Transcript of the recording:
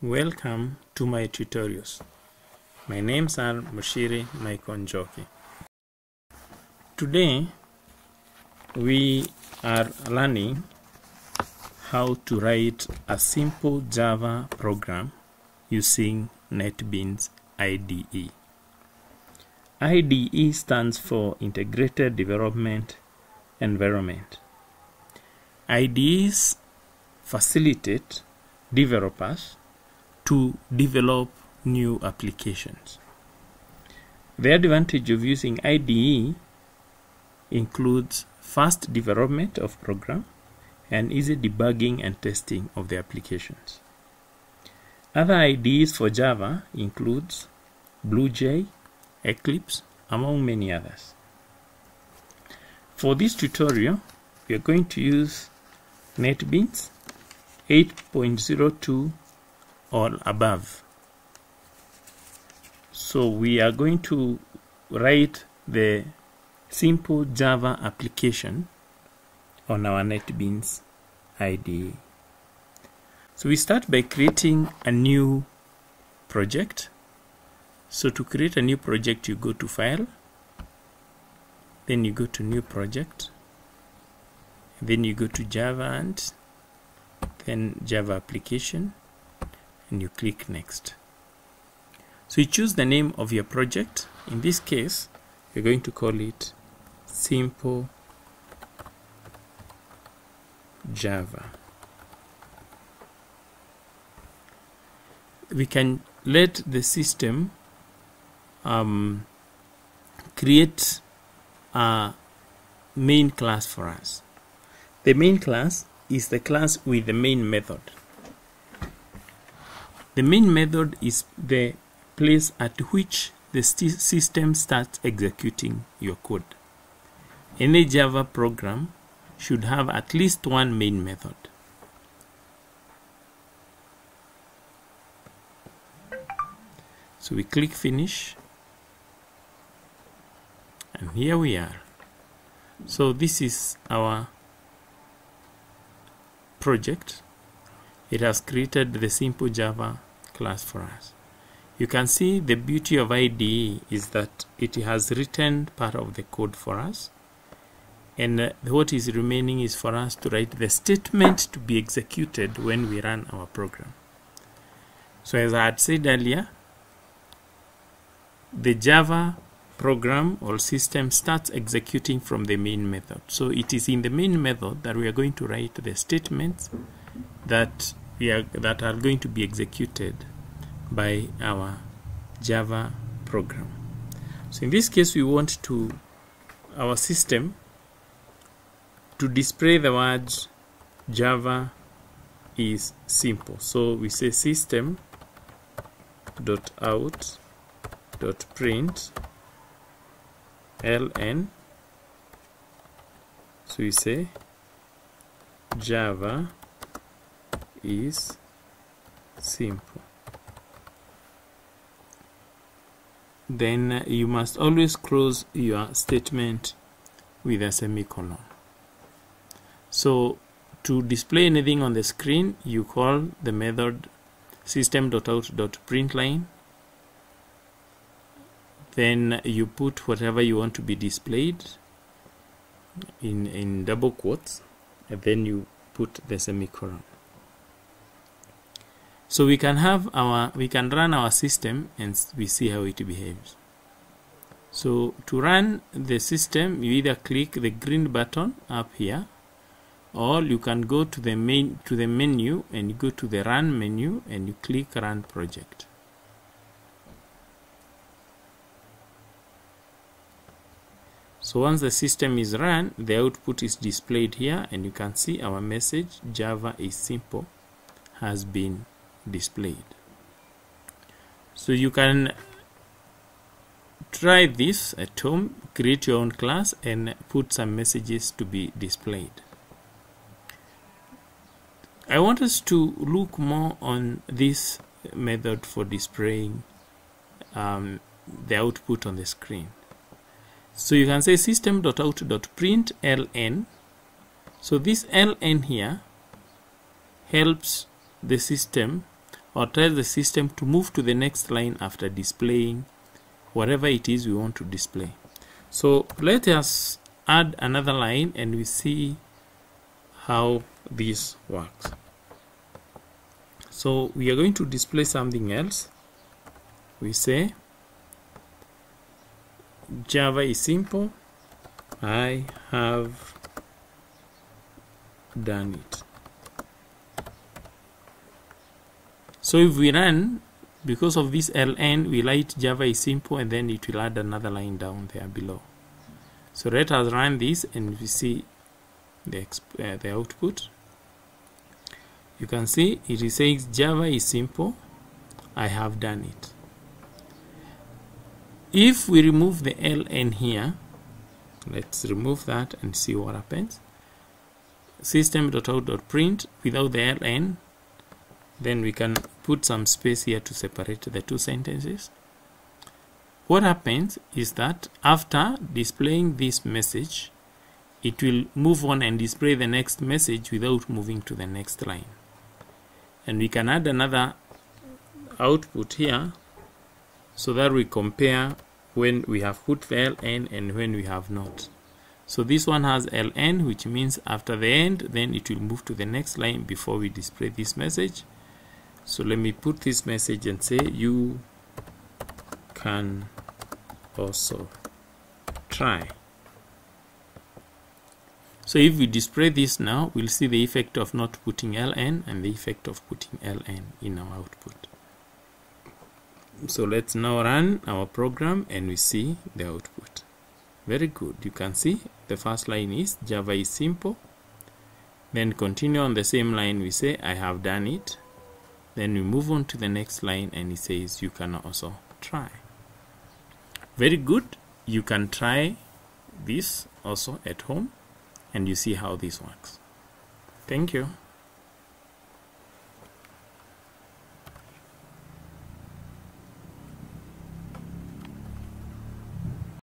Welcome to my tutorials. My names are Muchiri Michael Njoki. Today we are learning how to write a simple Java program using NetBeans IDE. IDE stands for Integrated Development Environment. IDEs facilitate developers to develop new applications. The advantage of using IDE includes fast development of program and easy debugging and testing of the applications. Other IDEs for Java includes BlueJ, Eclipse, among many others. For this tutorial, we are going to use NetBeans 8.02 or above. So we are going to write the simple Java application on our NetBeans IDE. So we start by creating a new project. So to create a new project, you go to File, then you go to New Project, then you go to Java and then Java Application, and you click next. So you choose the name of your project. In this case, you're going to call it Simple Java. We can let the system um, create a main class for us. The main class is the class with the main method. The main method is the place at which the system starts executing your code. Any Java program should have at least one main method. So we click finish and here we are. So this is our project. It has created the simple Java class for us. You can see the beauty of IDE is that it has written part of the code for us and uh, what is remaining is for us to write the statement to be executed when we run our program. So as I had said earlier, the Java program or system starts executing from the main method. So it is in the main method that we are going to write the statements that we are that are going to be executed by our Java program. So in this case we want to our system to display the words Java is simple. So we say system dot out dot print ln so we say Java is simple. Then you must always close your statement with a semicolon. So to display anything on the screen you call the method system.out.println then you put whatever you want to be displayed in in double quotes and then you put the semicolon so we can have our we can run our system and we see how it behaves. So to run the system you either click the green button up here or you can go to the main to the menu and you go to the run menu and you click run project. So once the system is run the output is displayed here and you can see our message java is simple has been displayed so you can try this at home create your own class and put some messages to be displayed I want us to look more on this method for displaying um, the output on the screen. So you can say system.out.println. So this ln here helps the system or tell the system to move to the next line after displaying whatever it is we want to display. So let us add another line and we see how this works. So we are going to display something else. We say Java is simple. I have done it. So if we run, because of this ln, we write Java is simple and then it will add another line down there below. So let us run this and we see the, uh, the output. You can see it says Java is simple. I have done it. If we remove the ln here, let's remove that and see what happens. System.out.print without the ln, then we can put some space here to separate the two sentences. What happens is that after displaying this message, it will move on and display the next message without moving to the next line. And we can add another output here so that we compare when we have put the ln and when we have not. So this one has ln which means after the end then it will move to the next line before we display this message. So let me put this message and say you can also try. So if we display this now, we'll see the effect of not putting ln and the effect of putting ln in our output. So let's now run our program and we see the output. Very good. You can see the first line is Java is simple. Then continue on the same line we say I have done it. Then we move on to the next line and it says you can also try. Very good. You can try this also at home and you see how this works. Thank you.